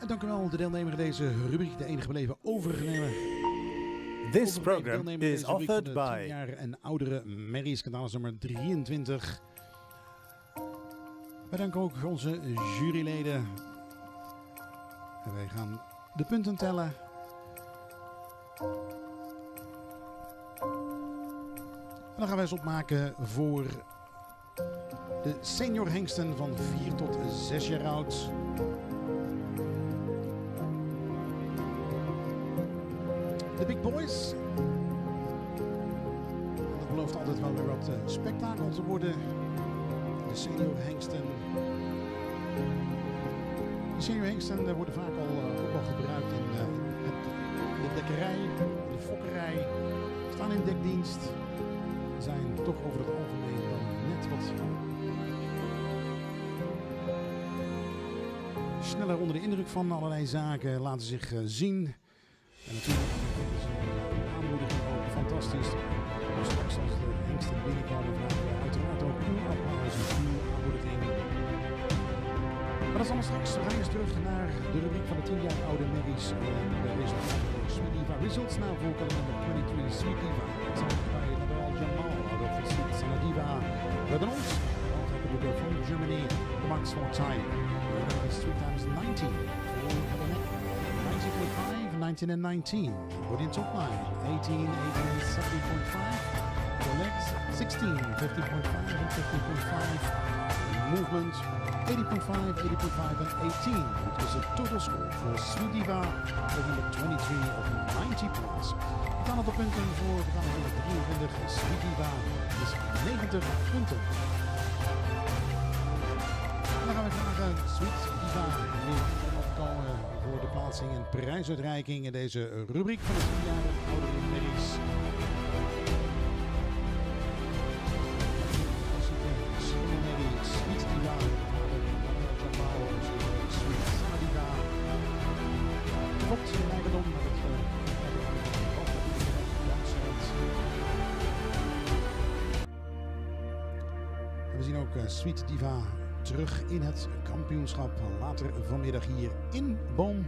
En dank u wel, de deelnemer deze rubriek, de enige beleven overnemen. This program is offered by... by jaar en oudere Mary's kanaal nummer 23. Wij danken ook onze juryleden. En wij gaan de punten tellen. En dan gaan wij eens opmaken voor de senior hengsten van 4 tot 6 jaar oud. De Big Boys. Dat belooft altijd wel weer wat uh, spektakel te worden. De senior hengsten. De senior hengsten worden vaak al, uh, gebruikt in uh, het, de dekkerij, de fokkerij. Staan in dekdienst. Zijn toch over het algemeen dan net wat sneller onder de indruk van allerlei zaken laten zich zien. En natuurlijk is een aanmoediging ook fantastisch. Dus straks als de hengsten binnenkomen vragen we uiteraard ook uw applaus en uw aanmoediging. Maar dat is allemaal straks. We gaan eerst terug naar de rubriek van de 10 jaar oude Mary's. De resultaten voor Sweet Diva. Results for column number 23, Sweet Diva. Signed by Nadal Jamal out of Sweet Sana Diva. Redonals. We go from Germany, the Max for time. It's three times 90 for Cabernet. 19.5, 19 and 19. Body and top line, 18, 18, 70.5. The legs, 16, 50.5 and 50.5. Movement, 80.5, 80.5 and 18. Which is a total score for Sweet Diva of 23 of 90 points. Op de punten voor de nummer 23. Sweet Diva is 90 punten. En dan gaan we vragen Sweet Diva voor de plaatsing en prijsuitreiking in deze rubriek van de 10 jaar oude Merries. We zien ook Sweet Diva terug in het kampioenschap later vanmiddag hier in Boom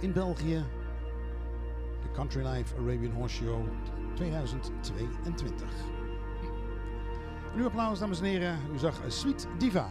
in België. De Country Life Arabian Horse Show 2022. Nu applaus dames en heren, u zag Sweet Diva.